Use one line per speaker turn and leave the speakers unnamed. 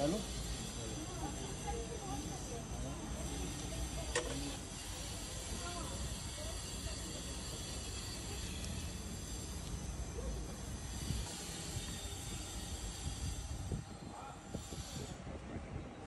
चलो